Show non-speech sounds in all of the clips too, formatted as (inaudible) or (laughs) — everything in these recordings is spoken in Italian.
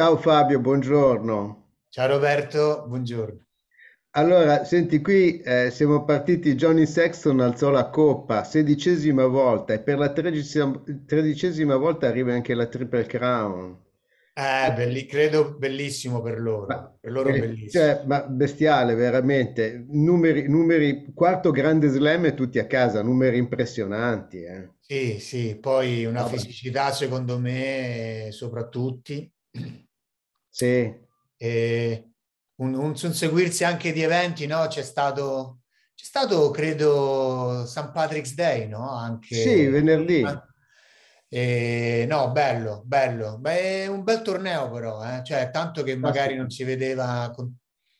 Ciao Fabio, buongiorno. Ciao Roberto, buongiorno. Allora, senti, qui eh, siamo partiti, Johnny Sexton alzò la coppa, sedicesima volta, e per la tredicesima, tredicesima volta arriva anche la Triple Crown. Eh, belli- credo bellissimo per loro, Ma, per loro eh, bellissimo. cioè, ma bestiale, veramente. Numeri, numeri, quarto grande slam e tutti a casa, numeri impressionanti, eh. Sì, sì, poi una Vabbè. fisicità secondo me sopra tutti Sì, e un, un susseguirsi anche di eventi, no? C'è stato, c'è stato, credo, St. Patrick's Day, no? sì, Anche... venerdì. E, no, bello, bello. Beh, è un bel torneo però, eh? Cioè, tanto che magari non si vedeva con-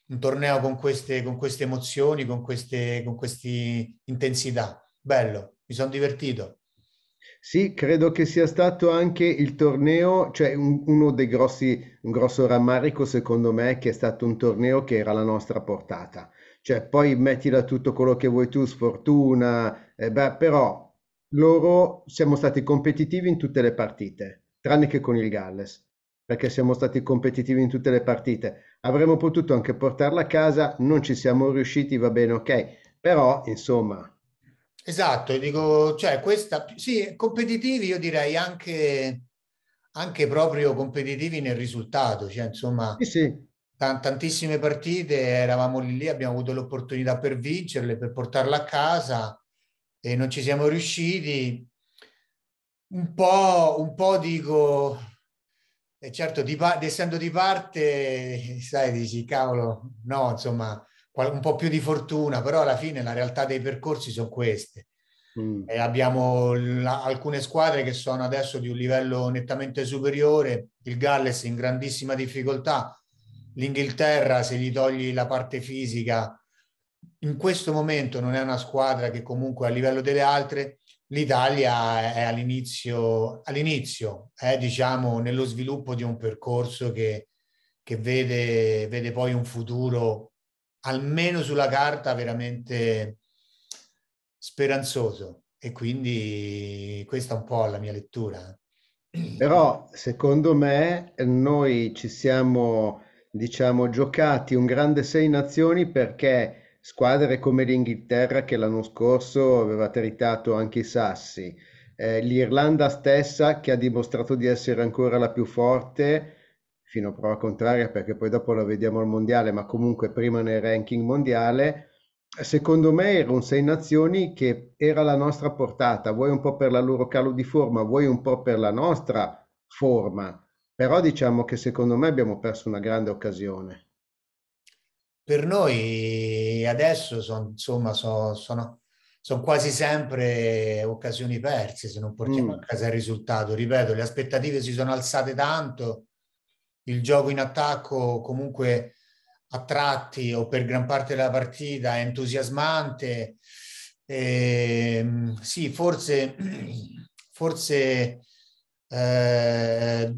un torneo con queste, con queste emozioni, con queste, con queste intensità. Bello, mi sono divertito. Sì, credo che sia stato anche il torneo, cioè un- uno dei grossi, un grosso rammarico secondo me che è stato un torneo che era alla nostra portata. Cioè poi mettila tutto quello che vuoi tu, sfortuna, eh, beh, però loro siamo stati competitivi in tutte le partite, tranne che con il Galles, perché siamo stati competitivi in tutte le partite. Avremmo potuto anche portarla a casa, non ci siamo riusciti, va bene, ok, però insomma, Esatto, dico, cioè, questa, sì, competitivi io direi anche, anche proprio competitivi nel risultato, cioè, insomma, sì, sì. tan- tantissime partite eravamo lì, lì, abbiamo avuto l'opportunità per vincerle, per portarla a casa e non ci siamo riusciti. Un po', un po' dico, e certo, di essendo di parte, (laughs) sai, dici, cavolo, no, insomma, un po' più di fortuna, però alla fine la realtà dei percorsi sono queste. Mm. E abbiamo la- alcune squadre che sono adesso di un livello nettamente superiore, il Galles in grandissima difficoltà, l'Inghilterra, se gli togli la parte fisica, in questo momento non è una squadra che comunque a livello delle altre L'Italia è all'inizio, all'inizio è diciamo nello sviluppo di un percorso che, che vede, vede poi un futuro, almeno sulla carta, veramente speranzoso. E quindi questa è un po' la mia lettura. Però secondo me noi ci siamo, diciamo, giocati un grande sei nazioni perché squadre come l'Inghilterra che l'anno scorso aveva tritato anche i sassi, eh, l'Irlanda stessa che ha dimostrato di essere ancora la più forte, fino a prova contraria perché poi dopo la vediamo al mondiale, ma comunque prima nel ranking mondiale. Secondo me era un sei nazioni che era la nostra portata, vuoi un po' per la loro calo di forma, vuoi un po' per la nostra forma, però diciamo che secondo me abbiamo perso una grande occasione. Per noi adesso son- insomma, so- sono, sono quasi sempre occasioni perse se non portiamo a Mm, casa il risultato. Ripeto, le aspettative si sono alzate tanto, il gioco in attacco comunque a tratti o per gran parte della partita è entusiasmante. Ehm, sì, forse, (clears throat) forse eh,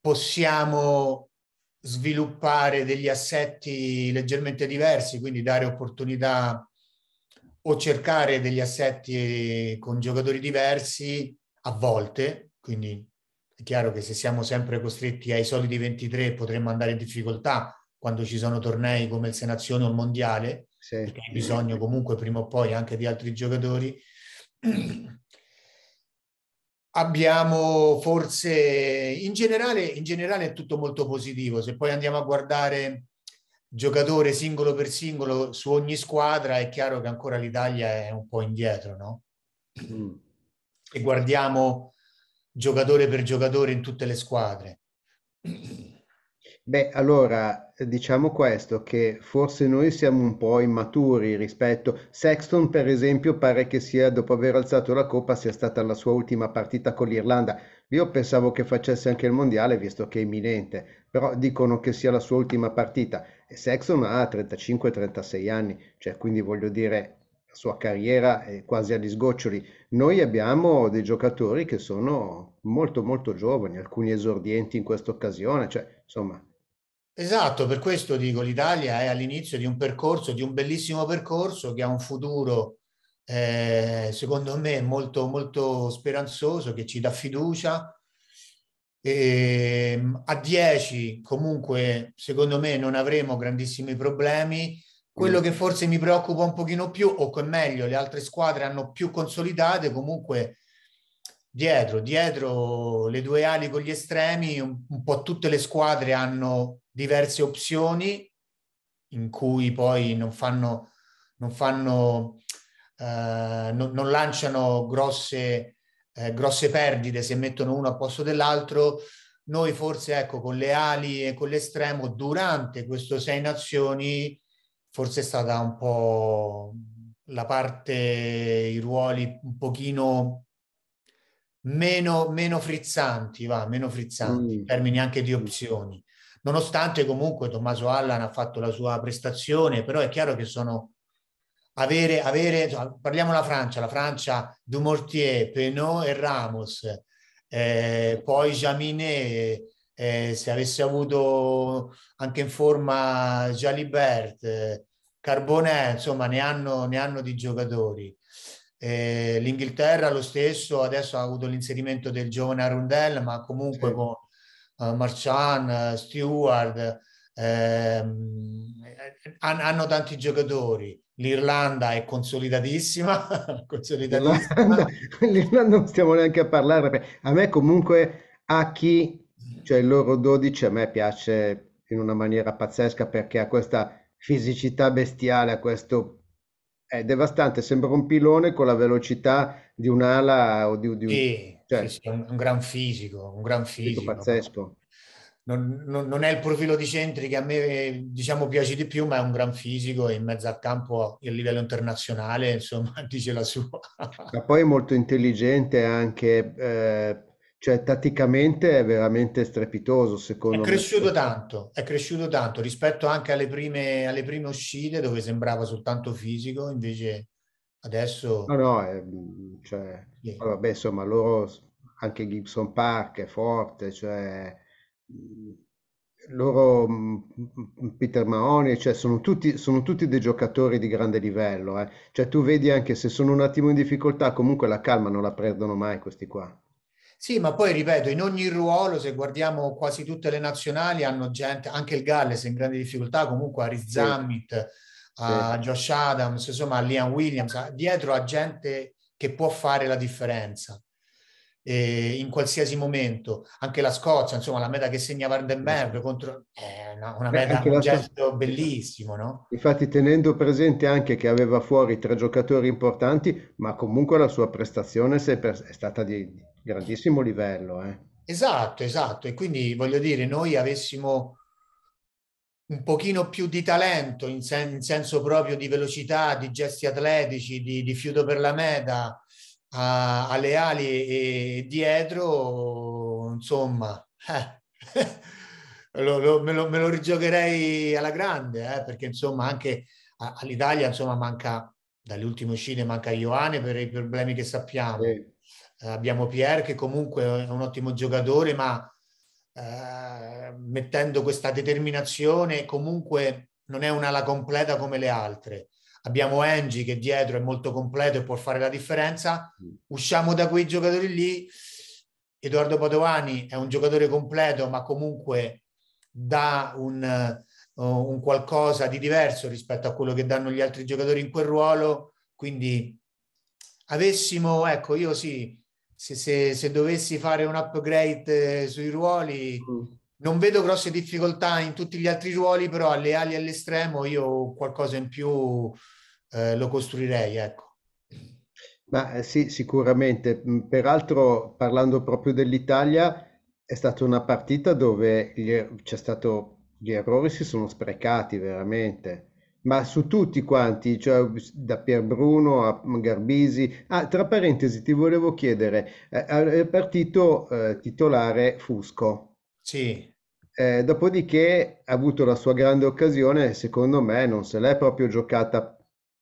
possiamo sviluppare degli assetti leggermente diversi, quindi dare opportunità o cercare degli assetti con giocatori diversi a volte, quindi chiaro che se siamo sempre costretti ai soliti 23 potremmo andare in difficoltà quando ci sono tornei come il Senazione o il Mondiale, sì. perché hai bisogno comunque prima o poi anche di altri giocatori. (clears throat) Abbiamo forse in generale, in generale è tutto molto positivo. Se poi andiamo a guardare giocatore singolo per singolo su ogni squadra, è chiaro che ancora l'Italia è un po' indietro, no? Mm. E guardiamo giocatore per giocatore in tutte le squadre. Beh, allora diciamo questo, che forse noi siamo un po' immaturi rispetto... Sexton, per esempio, pare che sia, dopo aver alzato la coppa, sia stata la sua ultima partita con l'Irlanda. Io pensavo che facesse anche il mondiale, visto che è imminente, però dicono che sia la sua ultima partita. E Sexton ha 35-36 anni, cioè quindi voglio dire, sua carriera è quasi agli sgoccioli. Noi abbiamo dei giocatori che sono molto molto giovani, alcuni esordienti in questa occasione, cioè insomma... Esatto, per questo dico, l'Italia è all'inizio di un percorso, di un bellissimo percorso che ha un futuro, eh, secondo me, molto, molto speranzoso, che ci dà fiducia E, ehm, a 10 comunque secondo me non avremo grandissimi problemi. Quello mm. che forse mi preoccupa un pochino più, o che meglio, le altre squadre hanno più consolidate, comunque dietro, dietro le due ali con gli estremi, un, un po' tutte le squadre hanno diverse opzioni in cui poi non fanno, non, fanno, eh, non, non lanciano grosse, eh, grosse perdite se mettono uno a posto dell'altro. Noi forse ecco con le ali e con l'estremo durante questo sei nazioni forse è stata un po' la parte, i ruoli un pochino meno, meno frizzanti, va, meno frizzanti, mm. in termini anche di opzioni. Nonostante comunque Tommaso Allan ha fatto la sua prestazione, però è chiaro che sono avere, avere parliamo della Francia, la Francia Dumortier, Penot e Ramos, eh, poi Jaminet, eh, se avesse avuto anche in forma Jalibert, Carbonè, insomma ne hanno, ne hanno di giocatori. Eh, L'Inghilterra lo stesso, adesso ha avuto l'inserimento del giovane Arundel, ma comunque sì. con uh, Marchand, Stewart, ehm, hanno tanti giocatori. L'Irlanda è consolidatissima. (laughs) consolidatissima. (laughs) L'Irlanda non stiamo neanche a parlare. A me comunque a chi, cioè il loro 12, a me piace in una maniera pazzesca perché ha questa fisicità bestiale, ha questo è devastante, sembra un pilone con la velocità di un'ala o di, di un... Sì, cioè, sì, sì, un, un, gran fisico, un gran fisico. Pazzesco. Non, non, non, è il profilo di centri che a me diciamo piace di più, ma è un gran fisico e in mezzo al campo a livello internazionale, insomma, (laughs) dice la sua. Ma poi è molto intelligente anche, eh, cioè tatticamente è veramente strepitoso secondo me. È cresciuto tanto, è cresciuto tanto rispetto anche alle prime, alle prime uscite dove sembrava soltanto fisico, invece adesso... No, no, è, cioè, yeah. vabbè, insomma, loro, anche Gibson Park è forte, cioè loro, Peter Mahoney, cioè sono tutti, sono tutti dei giocatori di grande livello, eh. Cioè tu vedi anche se sono un attimo in difficoltà, comunque la calma non la perdono mai questi qua. Sì, ma poi ripeto, in ogni ruolo, se guardiamo quasi tutte le nazionali, hanno gente, anche il Galles in grande difficoltà, comunque a Riz Zammit, sì. a Josh Adams, insomma a Liam Williams, dietro a gente che può fare la differenza eh, in qualsiasi momento. Anche la Scozia, insomma, la meta che segna Vandenberg contro è una, una meta, un gesto so... bellissimo, no? Infatti tenendo presente anche che aveva fuori tre giocatori importanti, ma comunque la sua prestazione è stata di grandissimo livello. Eh. Esatto, esatto. E quindi voglio dire, noi avessimo un pochino più di talento in, sen- in senso proprio di velocità, di gesti atletici, di, di fiuto per la meta a- alle ali e dietro, insomma, eh. (laughs) lo, lo, me, lo, me, lo, rigiocherei alla grande, eh, perché insomma anche a- all'Italia insomma manca, dalle ultime uscite manca Ioane per i problemi che sappiamo. Sì eh, abbiamo Pierre che comunque è un ottimo giocatore, ma eh, mettendo questa determinazione comunque non è un'ala completa come le altre. Abbiamo Angie che dietro è molto completo e può fare la differenza. Usciamo da quei giocatori lì. Edoardo Padovani è un giocatore completo, ma comunque dà un, uh, un qualcosa di diverso rispetto a quello che danno gli altri giocatori in quel ruolo. Quindi avessimo, ecco, io sì, se, se, se, dovessi fare un upgrade eh, sui ruoli, mm. Non vedo grosse difficoltà in tutti gli altri ruoli, però alle ali all'estremo io qualcosa in più eh, lo costruirei, ecco. Ma eh, sì, sicuramente. Mm, peraltro, parlando proprio dell'Italia, è stata una partita dove er-, c'è stato gli errori si sono sprecati veramente ma su tutti quanti, cioè da Pierbruno a Garbisi. Ah, tra parentesi, ti volevo chiedere, eh, è partito eh, titolare Fusco. Sì. Eh, dopodiché ha avuto la sua grande occasione, secondo me non se l'è proprio giocata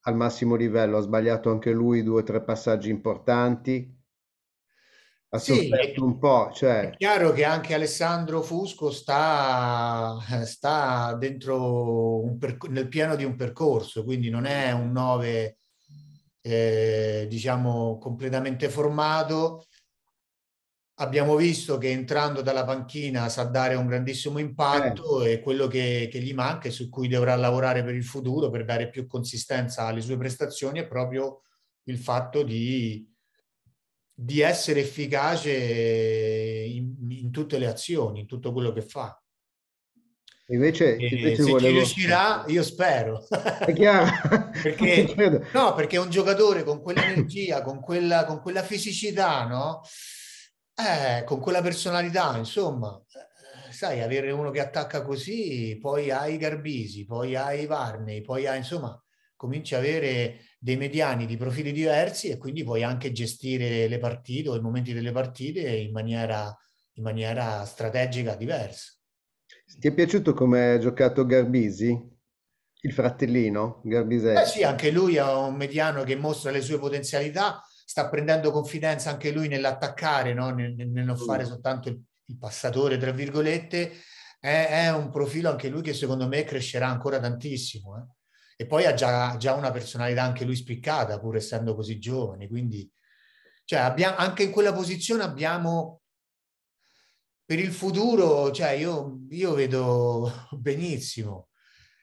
al massimo livello, ha sbagliato anche lui due o tre passaggi importanti ha sì, un po'. Cioè... È chiaro che anche Alessandro Fusco sta, sta dentro perc- nel pieno di un percorso, quindi non è un 9 eh, diciamo completamente formato. Abbiamo visto che entrando dalla panchina sa dare un grandissimo impatto eh. e quello che, che, gli manca e su cui dovrà lavorare per il futuro per dare più consistenza alle sue prestazioni è proprio il fatto di, di essere efficace in, in, tutte le azioni, in tutto quello che fa. Invece, invece se volevo... ci riuscirà, io spero. È chiaro. (laughs) perché, no, perché un giocatore con quell'energia, con quella, con quella fisicità, no? Eh, con quella personalità, insomma, eh, sai, avere uno che attacca così, poi hai Garbisi, poi hai Varney, poi hai, insomma, cominci a avere dei mediani di profili diversi e quindi puoi anche gestire le partite o i momenti delle partite in maniera, in maniera strategica diversa. Ti è piaciuto come ha giocato Garbisi? Il fratellino Garbisi? Eh sì, anche lui è un mediano che mostra le sue potenzialità sta prendendo confidenza anche lui nell'attaccare, no? nel, nel, non fare mm. soltanto il, il passatore, tra virgolette, è, è, un profilo anche lui che secondo me crescerà ancora tantissimo. Eh? E poi ha già, già, una personalità anche lui spiccata, pur essendo così giovane. Quindi, cioè, abbiamo, anche in quella posizione abbiamo per il futuro, cioè io, io vedo (laughs) benissimo.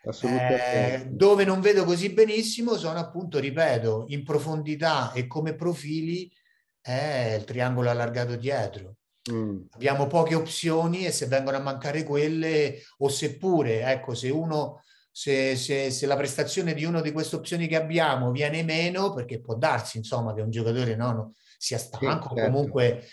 Eh, dove non vedo così benissimo sono appunto, ripeto, in profondità e come profili è il triangolo allargato dietro. Mm. Abbiamo poche opzioni e se vengono a mancare quelle, o seppure, ecco, se uno, se, se, se la prestazione di una di queste opzioni che abbiamo viene meno, perché può darsi, insomma, che un giocatore no, sia stanco, sì, certo. comunque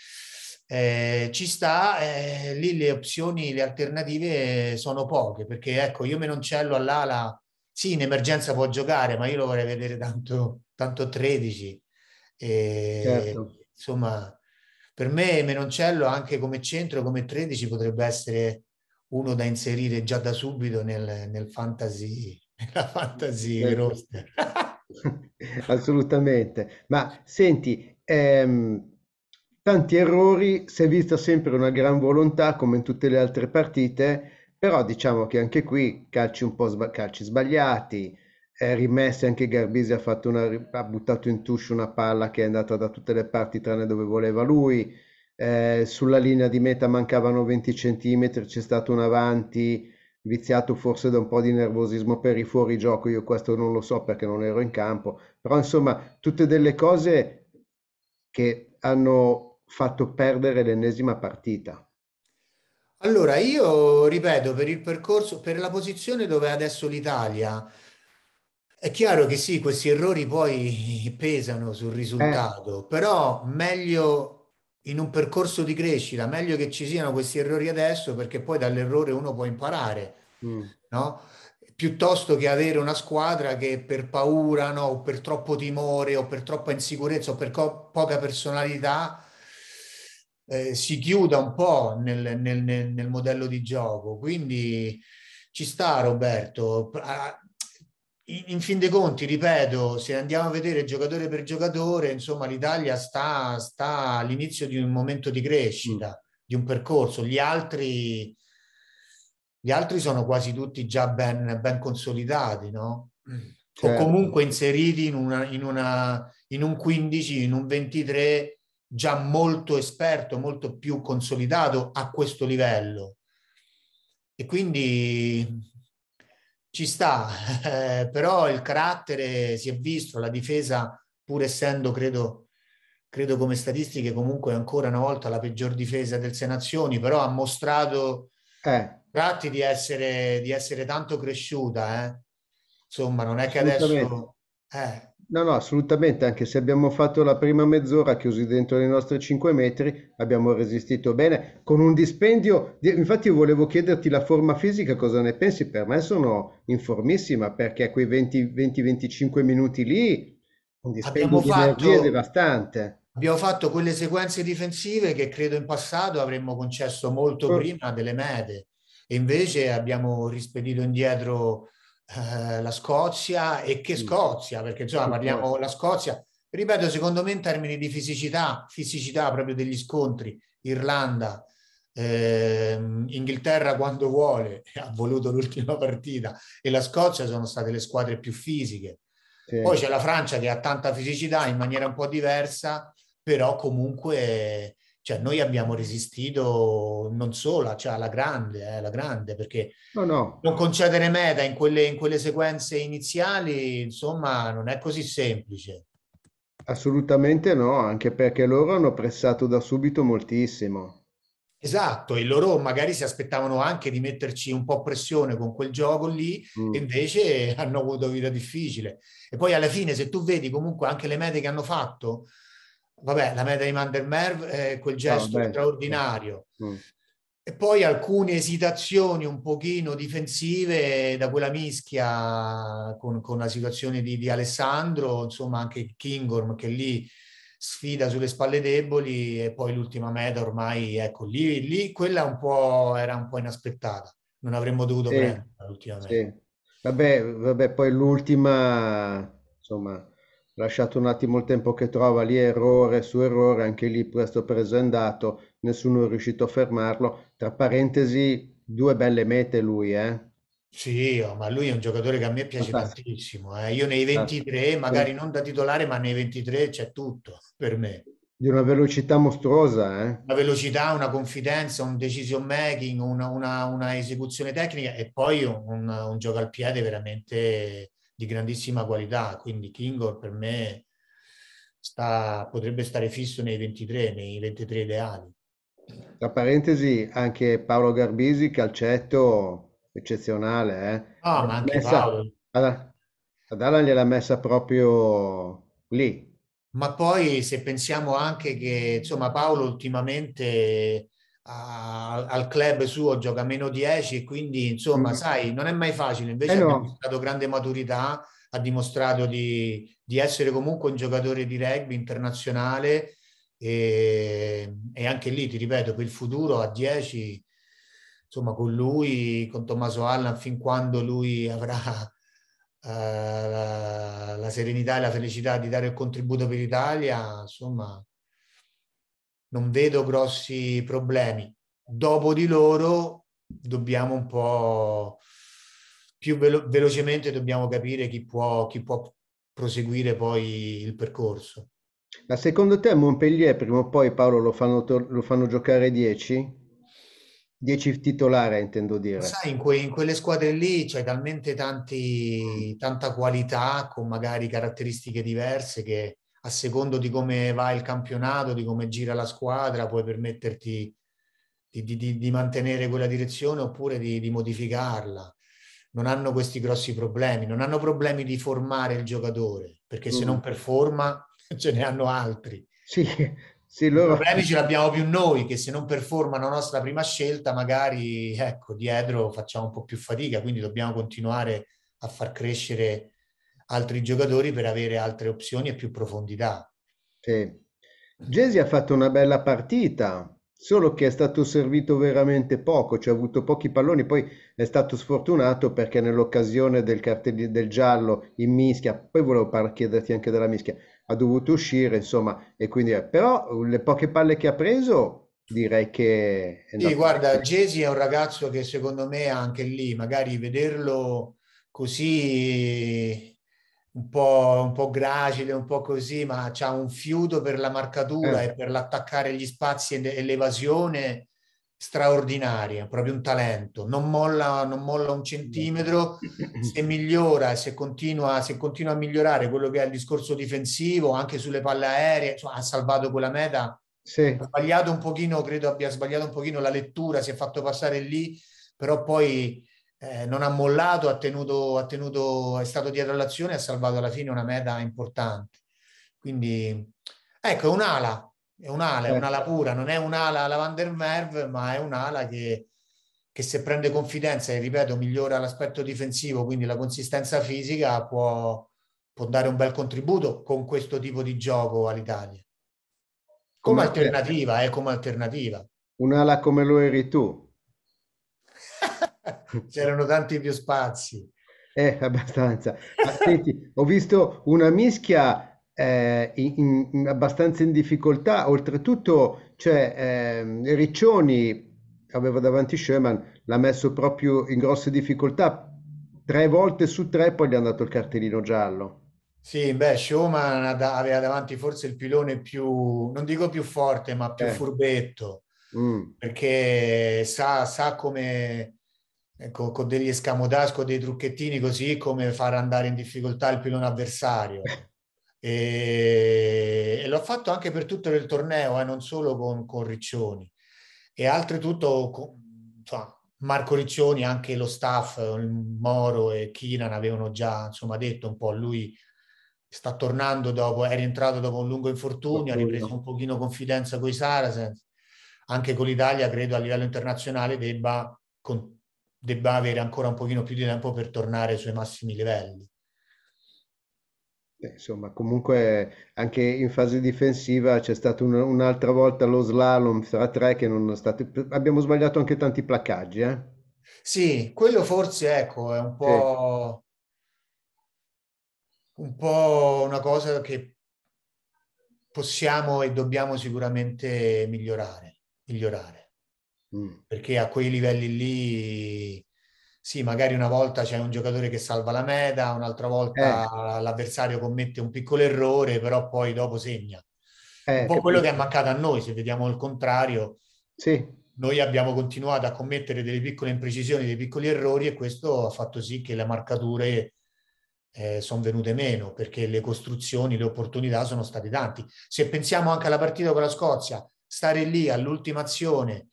eh, ci sta, eh, lì le opzioni, le alternative sono poche, perché ecco, io Menoncello all'ala, sì, in emergenza può giocare, ma io lo vorrei vedere tanto, tanto 13. E, certo. Insomma, per me Menoncello anche come centro, come 13 potrebbe essere uno da inserire già da subito nel, nel fantasy, (laughs) nella fantasy certo. roster. (laughs) Assolutamente. Ma senti, ehm, tanti errori, si è vista sempre una gran volontà come in tutte le altre partite, però diciamo che anche qui calci un po' sba- calci sbagliati, eh, rimessi anche Garbisi ha, fatto una, ha buttato in tuscio una palla che è andata da tutte le parti tranne dove voleva lui, eh, sulla linea di meta mancavano 20 cm, c'è stato un avanti viziato forse da un po' di nervosismo per i fuorigioco, io questo non lo so perché non ero in campo, però insomma tutte delle cose che hanno fatto perdere l'ennesima partita? Allora, io ripeto, per il percorso, per la posizione dove è adesso l'Italia, è chiaro che sì, questi errori poi pesano sul risultato, eh. però meglio in un percorso di crescita, meglio che ci siano questi errori adesso perché poi dall'errore uno può imparare, mm. no? Piuttosto che avere una squadra che per paura, no, o per troppo timore, o per troppa insicurezza, o per co- poca personalità, eh, si chiuda un po' nel, nel, nel, nel, modello di gioco. Quindi ci sta Roberto. In, in, fin dei conti, ripeto, se andiamo a vedere giocatore per giocatore, insomma l'Italia sta, sta all'inizio di un momento di crescita, mm. di un percorso. Gli altri, gli altri sono quasi tutti già ben, ben consolidati, no? Certo. O comunque inseriti in, una, in, una, in un 15, in un 23 già molto esperto, molto più consolidato a questo livello. E quindi ci sta, eh, (laughs) però il carattere si è visto, la difesa, pur essendo, credo, credo come statistiche, comunque ancora una volta la peggior difesa del Sei Nazioni, però ha mostrato eh. tratti di essere, di essere tanto cresciuta. Eh. Insomma, non è che adesso... Eh, No, no, assolutamente, anche se abbiamo fatto la prima mezz'ora chiusi dentro le nostre 5 metri, abbiamo resistito bene, con un dispendio, infatti io volevo chiederti la forma fisica, cosa ne pensi? Per me sono informissima, perché quei 20-25 minuti lì, un dispendio di energia devastante. Abbiamo fatto quelle sequenze difensive che credo in passato avremmo concesso molto prima delle mete, e invece abbiamo rispedito indietro eh, la Scozia e che Scozia, perché insomma parliamo la Scozia, ripeto, secondo me in termini di fisicità, fisicità proprio degli scontri, Irlanda, eh, Inghilterra quando vuole, (laughs) ha voluto l'ultima partita, e la Scozia sono state le squadre più fisiche. Sì. Poi c'è la Francia che ha tanta fisicità in maniera un po' diversa, però comunque Cioè, noi abbiamo resistito non solo, cioè alla grande, eh, alla grande, perché no, no. non concedere meta in quelle, in quelle sequenze iniziali, insomma, non è così semplice. Assolutamente no, anche perché loro hanno pressato da subito moltissimo. Esatto, e loro magari si aspettavano anche di metterci un po' pressione con quel gioco lì, mm. e invece (laughs) hanno avuto vita difficile. E poi alla fine, se tu vedi comunque anche le mete che hanno fatto, vabbè, la meta di Mandermerv è quel gesto no, straordinario. Mm. E poi alcune esitazioni un pochino difensive da quella mischia con, con la situazione di, di, Alessandro, insomma anche Kingorm che lì sfida sulle spalle deboli e poi l'ultima meta ormai, ecco, lì, lì quella un po' era un po' inaspettata, non avremmo dovuto sì, prendere l'ultima meta. Sì. Vabbè, vabbè, poi l'ultima, insomma, lasciato un attimo il tempo che trova lì errore su errore, anche lì questo preso è andato, nessuno è riuscito a fermarlo. Tra parentesi, due belle mete lui, eh? Sì, oh, ma lui è un giocatore che a me piace Fantastico. tantissimo. Eh. Io nei 23, magari non da titolare, ma nei 23 c'è tutto per me. Di una velocità mostruosa, eh? Una velocità, una confidenza, un decision making, una, una, una esecuzione tecnica e poi un, un gioco al piede veramente di grandissima qualità, quindi Kingor per me sta, potrebbe stare fisso nei 23, nei 23 ideali. Tra parentesi, anche Paolo Garbisi, calcetto eccezionale. Eh? No, ma anche messa, Paolo. Ad, ad Alan gliel'ha messa proprio lì. Ma poi se pensiamo anche che insomma Paolo ultimamente al club suo gioca meno 10 e quindi insomma mm. sai non è mai facile invece eh no. ha dimostrato grande maturità ha dimostrato di, di, essere comunque un giocatore di rugby internazionale e, e, anche lì ti ripeto per il futuro a 10 insomma con lui con Tommaso Allan fin quando lui avrà uh, (laughs) la, la serenità e la felicità di dare il contributo per l'Italia insomma non vedo grossi problemi. Dopo di loro dobbiamo un po' più velo- velocemente dobbiamo capire chi può, chi può proseguire poi il percorso. Ma secondo te Montpellier prima o poi Paolo lo fanno, lo fanno giocare 10? 10 titolare intendo dire. Sai, in, que- in, quelle squadre lì c'è talmente tanti, tanta qualità con magari caratteristiche diverse che a secondo di come va il campionato, di come gira la squadra, puoi permetterti di, di, di mantenere quella direzione oppure di, di, modificarla. Non hanno questi grossi problemi, non hanno problemi di formare il giocatore, perché se mm. non performa (laughs) ce ne hanno altri. Sì, sì, loro... I problemi ce l'abbiamo più noi, che se non performa la nostra prima scelta, magari ecco, dietro facciamo un po' più fatica, quindi dobbiamo continuare a far crescere altri giocatori per avere altre opzioni e più profondità. Sì. Gesi ha fatto una bella partita, solo che è stato servito veramente poco, cioè ha avuto pochi palloni, poi è stato sfortunato perché nell'occasione del cartello del giallo in mischia, poi volevo par- chiederti anche della mischia, ha dovuto uscire, insomma, e quindi però le poche palle che ha preso direi che Sì, guarda, Gesi è un ragazzo che secondo me anche lì, magari vederlo così un po', un po' gracile, un po' così, ma ha un fiuto per la marcatura eh. e per l'attaccare gli spazi e, l'evasione straordinaria, proprio un talento. Non molla, non molla un centimetro, (laughs) se migliora, se continua, se continua a migliorare quello che è il discorso difensivo, anche sulle palle aeree, cioè, ha salvato quella meta. Sì. Ha sbagliato un pochino, credo abbia sbagliato un pochino la lettura, si è fatto passare lì, però poi eh, non ha mollato, ha tenuto, ha tenuto, è stato dietro all'azione e ha salvato alla fine una meta importante. Quindi, ecco, è un'ala, è un'ala, è certo. un'ala pura, non è un'ala alla Van der Merve, ma è un'ala che, che se prende confidenza e, ripeto, migliora l'aspetto difensivo, quindi la consistenza fisica, può, può dare un bel contributo con questo tipo di gioco all'Italia. Come, come alternativa, eh, come alternativa. Un'ala come lo eri tu, (laughs) c'erano tanti più spazi. Eh, abbastanza. Senti, ho visto una mischia eh, in, in, abbastanza in difficoltà, oltretutto, cioè, eh, Riccioni aveva davanti Sherman, l'ha messo proprio in grosse difficoltà, tre volte su tre poi gli hanno dato il cartellino giallo. Sì, beh, Showman aveva davanti forse il pilone più, non dico più forte, ma più eh. furbetto, mm. perché sa, sa come, ecco, con degli escamodasco, con dei trucchettini così, come far andare in difficoltà il pilone avversario. e, e l'ho fatto anche per tutto il torneo, eh, non solo con, con Riccioni. E oltretutto, insomma, Marco Riccioni, anche lo staff, Moro e Kinan avevano già insomma, detto un po' lui sta tornando dopo, è rientrato dopo un lungo infortunio, ha ripreso un pochino confidenza con i Saracens, anche con l'Italia credo a livello internazionale debba, con, debba avere ancora un pochino più di tempo per tornare ai suoi massimi livelli. Beh, insomma, comunque anche in fase difensiva c'è stato un, un'altra volta lo slalom tra tre che non è stato... Abbiamo sbagliato anche tanti placcaggi, eh? Sì, quello forse, ecco, è un po'... Sì un po' una cosa che possiamo e dobbiamo sicuramente migliorare, migliorare. Mm. Perché a quei livelli lì, sì, magari una volta c'è un giocatore che salva la meta, un'altra volta eh. l'avversario commette un piccolo errore, però poi dopo segna. Eh, un po' quello che è mancato a noi, se vediamo il contrario. Sì. Noi abbiamo continuato a commettere delle piccole imprecisioni, dei piccoli errori e questo ha fatto sì che le marcature eh, sono venute meno perché le costruzioni, le opportunità sono state tanti. Se pensiamo anche alla partita con la Scozia, stare lì all'ultima azione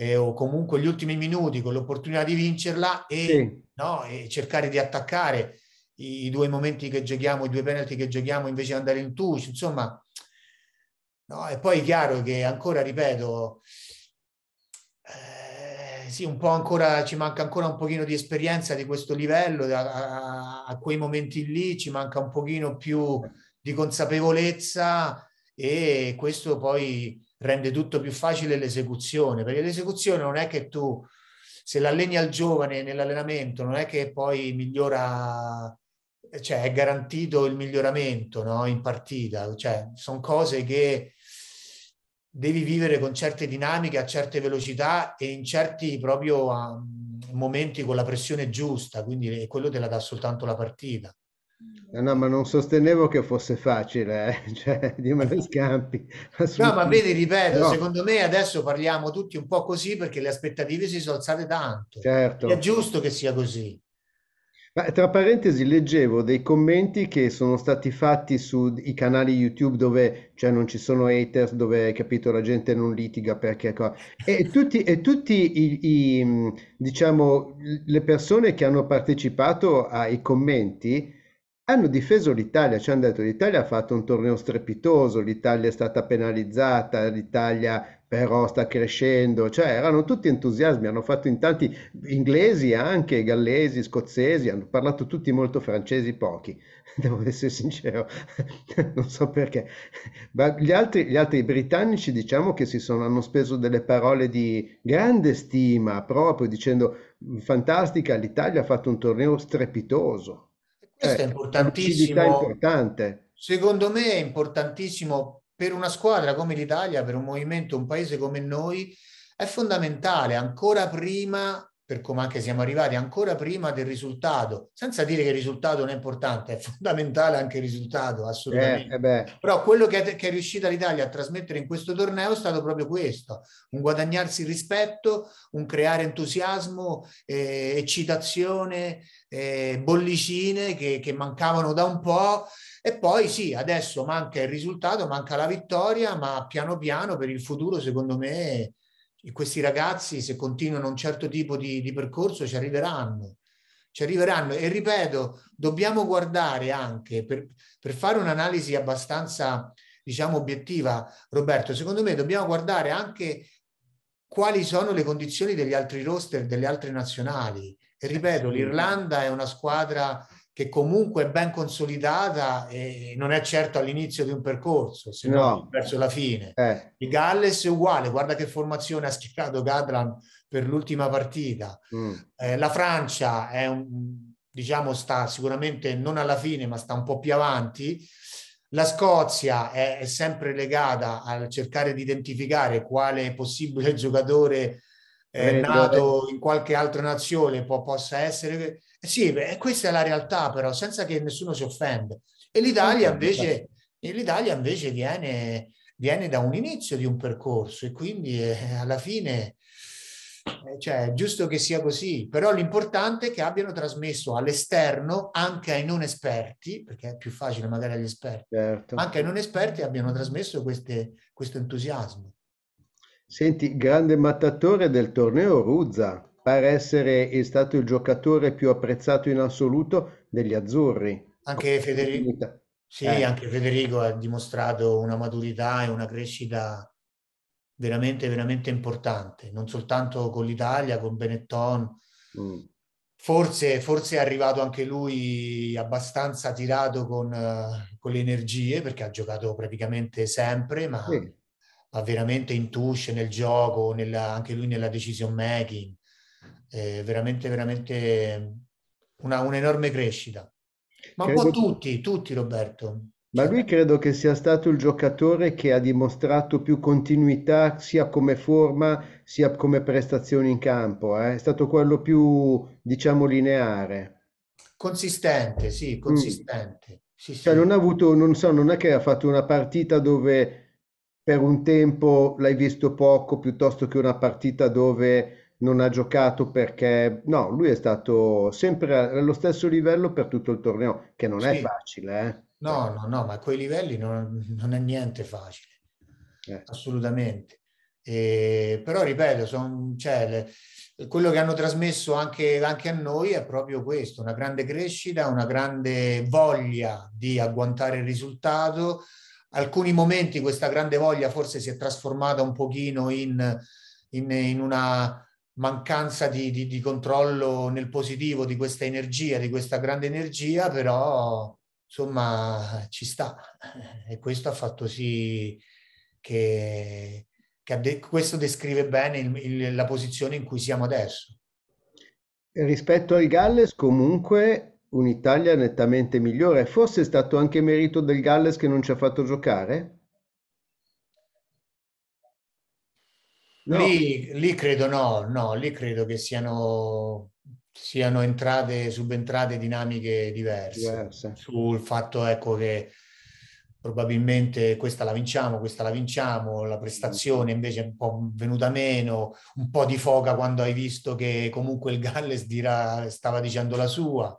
eh, o comunque gli ultimi minuti con l'opportunità di vincerla e, sì. no, e cercare di attaccare i, i, due momenti che giochiamo, i due penalty che giochiamo invece di andare in touch, insomma. No, e poi è chiaro che ancora, ripeto, sì, un po' ancora, ci manca ancora un pochino di esperienza di questo livello, a, a, a, quei momenti lì ci manca un pochino più di consapevolezza e questo poi rende tutto più facile l'esecuzione, perché l'esecuzione non è che tu, se l'alleni al giovane nell'allenamento, non è che poi migliora, cioè è garantito il miglioramento no? in partita, cioè sono cose che devi vivere con certe dinamiche, a certe velocità e in certi proprio um, momenti con la pressione giusta, quindi quello te la dà soltanto la partita. No, no, ma non sostenevo che fosse facile, eh? (laughs) cioè, dimmelo in scampi. No, ma vedi, ripeto, no. secondo me adesso parliamo tutti un po' così perché le aspettative si sono alzate tanto. Certo. È giusto che sia così. Ma tra parentesi, leggevo dei commenti che sono stati fatti sui canali YouTube dove cioè, non ci sono haters, dove capito, la gente non litiga perché. E tutti, e tutti i, i, diciamo, le persone che hanno partecipato ai commenti hanno difeso l'Italia, ci hanno detto l'Italia ha fatto un torneo strepitoso, l'Italia è stata penalizzata, l'Italia però sta crescendo, cioè erano tutti entusiasmi, hanno fatto in tanti inglesi anche, gallesi, scozzesi, hanno parlato tutti molto francesi, pochi, (laughs) devo essere sincero, (laughs) non so perché. Ma gli altri, gli altri britannici diciamo che si sono, hanno speso delle parole di grande stima, proprio dicendo fantastica, l'Italia ha fatto un torneo strepitoso. Questo è importantissimo. importante. Secondo me è importantissimo per una squadra come l'Italia, per un movimento, un paese come noi, è fondamentale ancora prima, per come anche siamo arrivati, ancora prima del risultato, senza dire che il risultato non è importante, è fondamentale anche il risultato, assolutamente. Eh, eh Però quello che è, che è riuscita l'Italia a trasmettere in questo torneo è stato proprio questo, un guadagnarsi rispetto, un creare entusiasmo, eh, eccitazione, eh, bollicine che, che mancavano da un po' E poi sì, adesso manca il risultato, manca la vittoria, ma piano piano per il futuro, secondo me, questi ragazzi, se continuano un certo tipo di, di percorso, ci arriveranno. Ci arriveranno. E ripeto, dobbiamo guardare anche, per, per fare un'analisi abbastanza, diciamo, obiettiva, Roberto, secondo me dobbiamo guardare anche quali sono le condizioni degli altri roster, delle altre nazionali. E ripeto, l'Irlanda è una squadra che comunque è ben consolidata e non è certo all'inizio di un percorso, se no, no verso la fine. Eh. Il Galles è uguale, guarda che formazione ha schierato Gadran per l'ultima partita. Mm. Eh, la Francia è un, diciamo, sta sicuramente non alla fine, ma sta un po' più avanti. La Scozia è, è sempre legata a cercare di identificare quale possibile (laughs) giocatore eh, nato in qualche altra nazione può, possa essere eh sì, beh, questa è la realtà però, senza che nessuno si offende. E l'Italia invece, e l'Italia invece viene, viene, da un inizio di un percorso e quindi eh, alla fine eh, cioè, è giusto che sia così, però l'importante è che abbiano trasmesso all'esterno, anche ai non esperti, perché è più facile magari agli esperti, certo. anche ai non esperti abbiano trasmesso queste, questo entusiasmo. Senti, grande mattatore del torneo Ruzza, pare essere stato il giocatore più apprezzato in assoluto degli azzurri. Anche Federico, sì, eh. anche Federico ha dimostrato una maturità e una crescita veramente, veramente importante, non soltanto con l'Italia, con Benetton. Mm. Forse, forse, è arrivato anche lui abbastanza tirato con, uh, con, le energie, perché ha giocato praticamente sempre, ma, sì. Ma veramente in touch nel gioco, nella, anche lui nella decision making. Eh, veramente, veramente una, un'enorme crescita. Ma un po' tutti, tutti Roberto. Ma lui credo che sia stato il giocatore che ha dimostrato più continuità sia come forma sia come prestazioni in campo. Eh? È stato quello più, diciamo, lineare. Consistente, sì, mm. consistente. Mm. Sì, cioè, sì. non ha avuto, non so, non è che ha fatto una partita dove per un tempo l'hai visto poco, piuttosto che una partita dove non ha giocato perché no, lui è stato sempre allo stesso livello per tutto il torneo, che non sì. è facile, eh. No, no, no, ma a quei livelli non, non è niente facile, eh. assolutamente. E, però ripeto, son, cioè, le, quello che hanno trasmesso anche, anche, a noi è proprio questo, una grande crescita, una grande voglia di agguantare il risultato. Alcuni momenti questa grande voglia forse si è trasformata un pochino in, in, in una mancanza di, di, di controllo nel positivo di questa energia, di questa grande energia, però insomma ci sta e questo ha fatto sì che, che de- questo descrive bene il, il, la posizione in cui siamo adesso. Rispetto al Galles comunque un'Italia nettamente migliore, forse è stato anche merito del Galles che non ci ha fatto giocare? No. Lì, lì credo no, no, lì credo che siano siano entrate, subentrate dinamiche diverse. diverse. Sul fatto ecco, che probabilmente questa la vinciamo, questa la vinciamo, la prestazione invece è un po' venuta meno, un po' di foca quando hai visto che comunque il Galles dirà, stava dicendo la sua.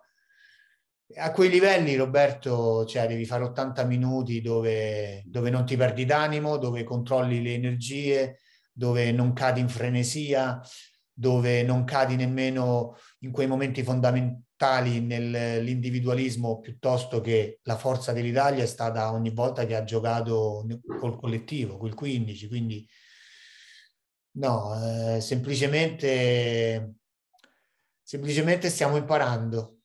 A quei livelli, Roberto, cioè, devi fare 80 minuti dove, dove non ti perdi d'animo, dove controlli le energie, dove non cadi in frenesia, dove non cadi nemmeno in quei momenti fondamentali nell'individualismo piuttosto che la forza dell'Italia è stata ogni volta che ha giocato col collettivo, col 15, quindi no, eh, semplicemente, semplicemente stiamo imparando.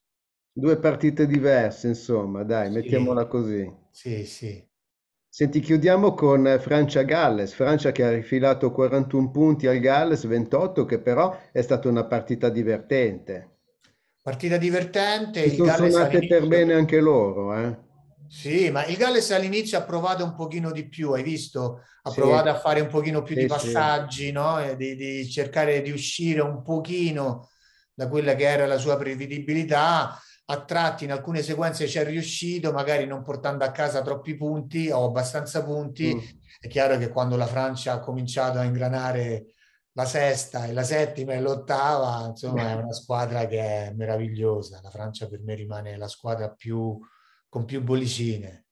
Due partite diverse, insomma, dai, sì, mettiamola così. Sì, sì. Senti, chiudiamo con Francia-Galles. Francia che ha rifilato 41 punti al Galles, 28, che però è stata una partita divertente. Partita divertente. Si sono suonate per bene anche loro, eh? Sì, ma il Galles all'inizio ha provato un pochino di più, hai visto? Ha sì. provato a fare un pochino più sì, di passaggi, sì. no? Di, di cercare di uscire un pochino da quella che era la sua prevedibilità a tratti in alcune sequenze ci è riuscito, magari non portando a casa troppi punti o abbastanza punti. Mm. È chiaro che quando la Francia ha cominciato a ingranare la sesta e la settima e l'ottava, insomma, è una squadra che è meravigliosa. La Francia per me rimane la squadra più, con più bollicine.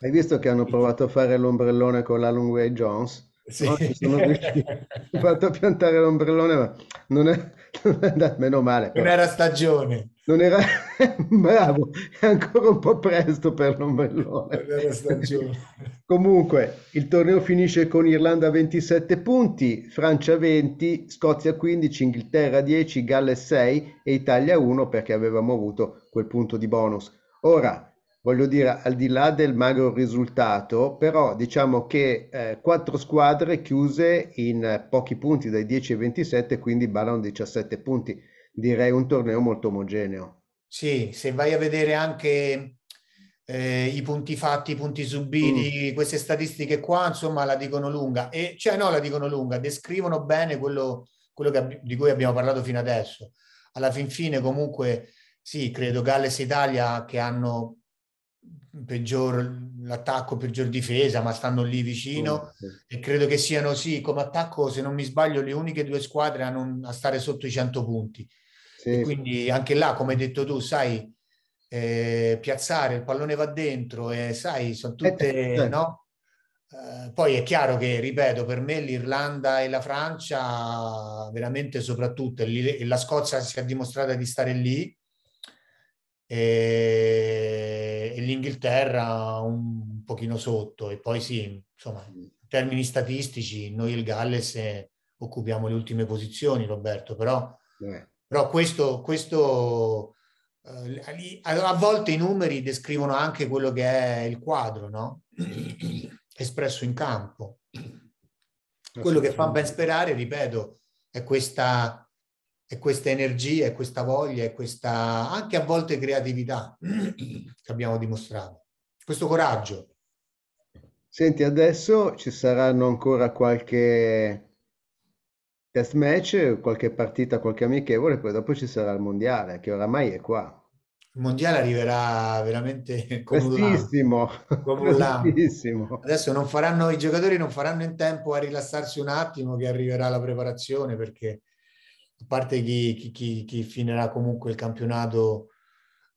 Hai visto che hanno provato a fare l'ombrellone con la Lungway Jones? Sì. No, sono Ho (laughs) fatto piantare l'ombrellone, ma non è, non è andato, meno male. Però. Non era stagione. Non era (laughs) bravo, è ancora un po' presto per l'ombrellone. Non era stagione. (laughs) Comunque, il torneo finisce con Irlanda 27 punti, Francia 20, Scozia 15, Inghilterra 10, Galles 6 e Italia 1 perché avevamo avuto quel punto di bonus. Ora, voglio dire, al di là del magro risultato, però diciamo che eh, quattro squadre chiuse in eh, pochi punti dai 10 ai 27, quindi ballano 17 punti. Direi un torneo molto omogeneo. Sì, se vai a vedere anche eh, i punti fatti, i punti subiti, mm. queste statistiche qua, insomma, la dicono lunga. E cioè no, la dicono lunga, descrivono bene quello, quello che, di cui abbiamo parlato fino adesso. Alla fin fine, comunque, sì, credo Galles e Italia che hanno peggior l'attacco, peggior difesa, ma stanno lì vicino sì, sì. e credo che siano sì, come attacco, se non mi sbaglio, le uniche due squadre a, non, a stare sotto i 100 punti. Sì. quindi anche là, come hai detto tu, sai, eh, piazzare, il pallone va dentro e sai, sono eh, tutte, eh, no? Eh, poi è chiaro che, ripeto, per me l'Irlanda e la Francia, veramente soprattutto, e la Scozia si è dimostrata di stare lì, e, e l'Inghilterra un, pochino sotto. E poi sì, insomma, in termini statistici, noi il Galles occupiamo le ultime posizioni, Roberto, però, eh. però questo, questo eh, a volte i numeri descrivono anche quello che è il quadro, no? (coughs) espresso in campo. Quello che fa ben sperare, ripeto, è questa, è questa energia, è questa voglia, è questa anche a volte creatività (clears throat) che abbiamo dimostrato. Questo coraggio. Senti, adesso ci saranno ancora qualche test match, qualche partita, qualche amichevole, poi dopo ci sarà il mondiale, che oramai è qua il mondiale arriverà veramente (laughs) prestissimo, prestissimo. Adesso non faranno, i giocatori non faranno in tempo a rilassarsi un attimo che arriverà la preparazione perché a parte chi, chi, chi, chi finirà comunque il campionato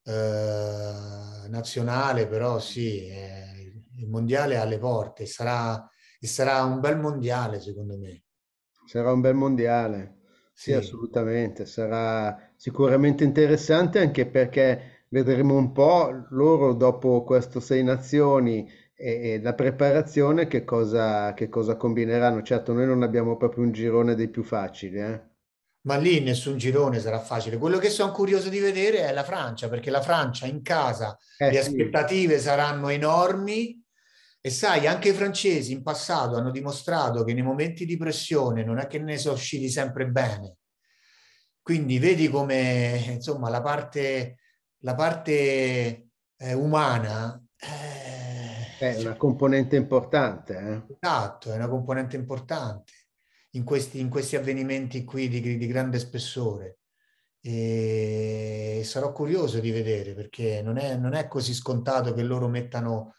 eh, nazionale, però sì, eh, il mondiale è alle porte sarà, sarà un bel mondiale secondo me. Sarà un bel mondiale. Sì, assolutamente, sarà sicuramente interessante anche perché vedremo un po' loro dopo questo Sei Nazioni e, e la preparazione che cosa, che cosa combineranno. Certo, noi non abbiamo proprio un girone dei più facili, eh. Ma lì nessun girone sarà facile. Quello che sono curioso di vedere è la Francia, perché la Francia in casa eh, le sì. aspettative saranno enormi e sai, anche i francesi in passato hanno dimostrato che nei momenti di pressione non è che ne sono usciti sempre bene. Quindi vedi come, insomma, la parte, la parte eh, umana... Eh, è una componente importante. Eh? Esatto, è una componente importante in questi, in questi avvenimenti qui di, di grande spessore. E sarò curioso di vedere perché non è, non è così scontato che loro mettano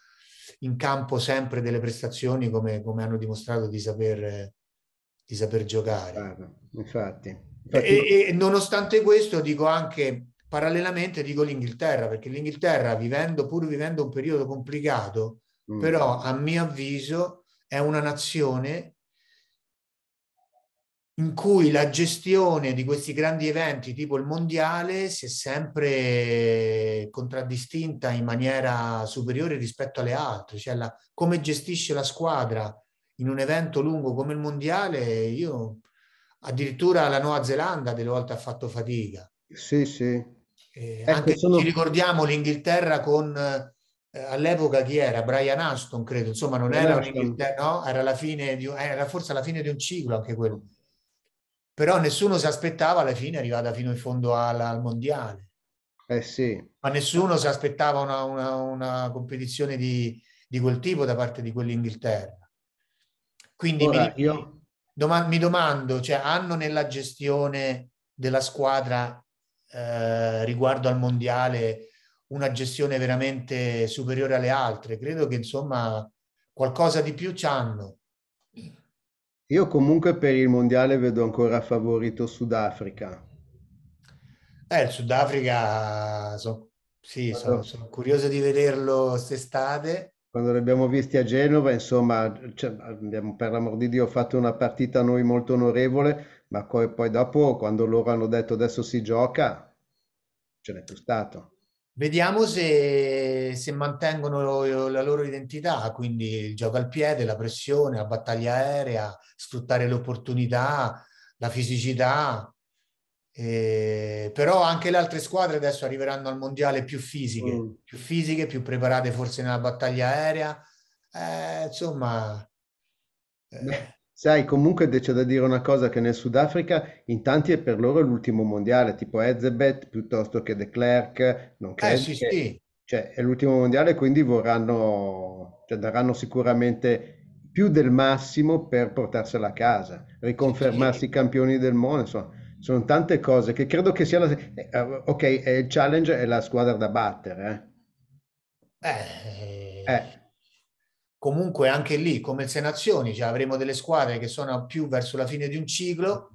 in campo sempre delle prestazioni come, come hanno dimostrato di saper, di saper giocare. Infatti. infatti... E, e, nonostante questo dico anche parallelamente dico l'Inghilterra, perché l'Inghilterra vivendo, pur vivendo un periodo complicato, mm. però a mio avviso è una nazione in cui la gestione di questi grandi eventi tipo il mondiale si è sempre contraddistinta in maniera superiore rispetto alle altre, cioè la, come gestisce la squadra in un evento lungo come il mondiale, io addirittura la Nuova Zelanda delle volte ha fatto fatica. Sì, sì. Eh, ecco, anche sono... ci ricordiamo l'Inghilterra con eh, all'epoca chi era? Brian Aston, credo, insomma non era un'Inghilterra, no? Era la fine di, era forse la fine di un ciclo anche quello però nessuno si aspettava alla fine arrivata fino in fondo al, al mondiale. Eh sì. Ma nessuno si aspettava una, una, una competizione di, di, quel tipo da parte di quell'Inghilterra. Quindi Ora, mi, io... doma, mi domando, cioè, hanno nella gestione della squadra eh, riguardo al mondiale una gestione veramente superiore alle altre? Credo che insomma qualcosa di più ci hanno. Io comunque per il mondiale vedo ancora favorito Sudafrica. Eh, il Sudafrica, so, sì, sono, sono curioso di vederlo quest'estate. Quando li abbiamo visti a Genova, insomma, cioè, abbiamo per l'amor di Dio fatto una partita noi molto onorevole, ma poi, poi dopo, quando loro hanno detto adesso si gioca, ce n'è più stato. Vediamo se, se mantengono la loro identità, quindi il gioco al piede, la pressione, la battaglia aerea, sfruttare le opportunità, la fisicità. Eh, però anche le altre squadre adesso arriveranno al mondiale più fisiche, mm. più fisiche, più preparate forse nella battaglia aerea. Eh, insomma, eh, Sai, comunque c'è da dire una cosa che nel Sudafrica in tanti è per loro l'ultimo mondiale, tipo Ezebet piuttosto che De Klerk, non credo eh, sì, che, sì. Cioè, è l'ultimo mondiale, quindi vorranno, cioè, daranno sicuramente più del massimo per portarsela a casa, riconfermarsi sì, campioni del mondo, insomma, sono tante cose che credo che sia la... Eh, ok, il challenge è la squadra da battere, eh. Eh, Eh, comunque anche lì, come il Sei Nazioni, cioè avremo delle squadre che sono più verso la fine di un ciclo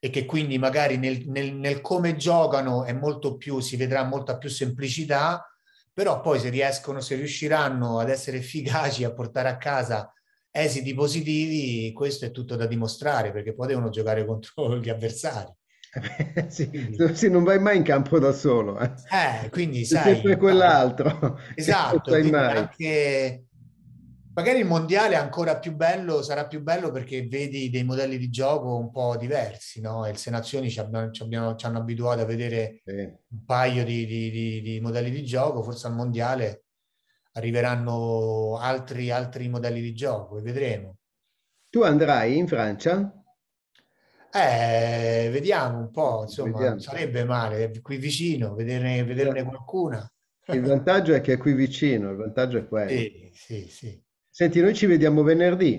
e che quindi magari nel, nel- nel come giocano è molto più, si vedrà molta più semplicità, però poi se riescono, se riusciranno ad essere efficaci, a portare a casa esiti positivi, questo è tutto da dimostrare, perché poi devono giocare contro (laughs) gli avversari. (laughs) sì, sì, non vai mai in campo da solo, eh. eh, quindi C'è sempre sai, quell'altro (laughs) Esatto, sai quindi anche magari il mondiale è ancora più bello, sarà più bello perché vedi dei modelli di gioco un po' diversi, no? E il Sei Nazioni ci abbiamo, ci abbiamo- ci hanno abituato a vedere Sì. un paio di, di- di- di modelli di gioco, forse al mondiale arriveranno altri, altri modelli di gioco e vedremo. Tu andrai in Francia? Eh, vediamo un po', insomma, non Vediamo. sarebbe male, è qui vicino, vederne, vederne qualcuna. Il vantaggio è che è qui vicino, il vantaggio è quello. Sì, sì, sì, Senti, noi ci vediamo venerdì.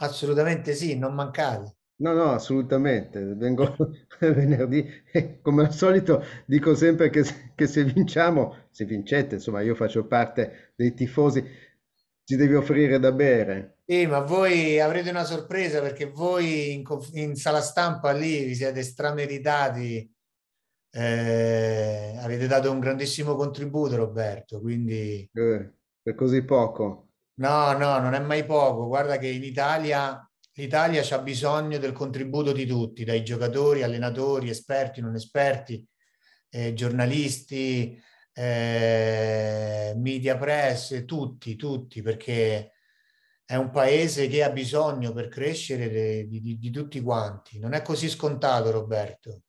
assolutamente sì, non mancate. No, no, assolutamente. Vengo (laughs) venerdì e come al solito dico sempre che, se che se vinciamo, se vincete, insomma, io faccio parte dei tifosi, ci devi offrire da bere. Sì, ma voi avrete una sorpresa perché voi in, in sala stampa lì vi siete strameritati, eh, avete dato un grandissimo contributo, Roberto, quindi Eh, per così poco. No, no, non è mai poco. Guarda che in Italia l'Italia c'ha bisogno del contributo di tutti, dai giocatori, allenatori, esperti, non esperti, eh, giornalisti, eh, media press, tutti, tutti, perché è un paese che ha bisogno per crescere di, di- di tutti quanti. Non è così scontato, Roberto.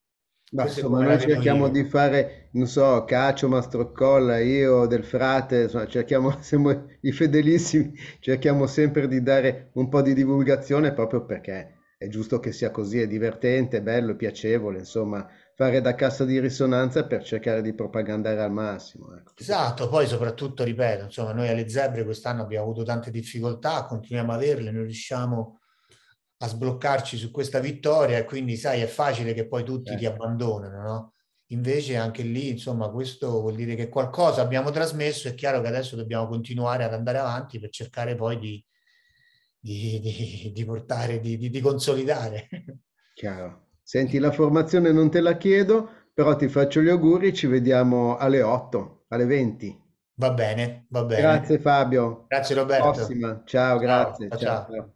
Ma insomma, noi cerchiamo io. di fare, non so, Cacio, Mastroccolla, io, Del Frate, insomma, cerchiamo, (laughs) siamo i fedelissimi, cerchiamo sempre di dare un po' di divulgazione proprio perché è giusto che sia così, è divertente, è bello, è piacevole, insomma, fare da cassa di risonanza per cercare di propagandare al massimo, ecco. Esatto, poi soprattutto, ripeto, insomma, noi alle zebre quest'anno abbiamo avuto tante difficoltà, continuiamo a averle, non riusciamo a sbloccarci su questa vittoria e quindi, sai, è facile che poi tutti ti Eh, abbandonano, no? Invece anche lì, insomma, questo vuol dire che qualcosa abbiamo trasmesso, è chiaro che adesso dobbiamo continuare ad andare avanti per cercare poi di, di, di- di portare, di, consolidare. chiaro. Senti, la formazione non te la chiedo, però ti faccio gli auguri, ci vediamo alle 8, alle 20. Va bene, va bene. Grazie Fabio, Grazie Roberto. prossima. Ciao, Ciao, grazie. Ciao, ciao. ciao.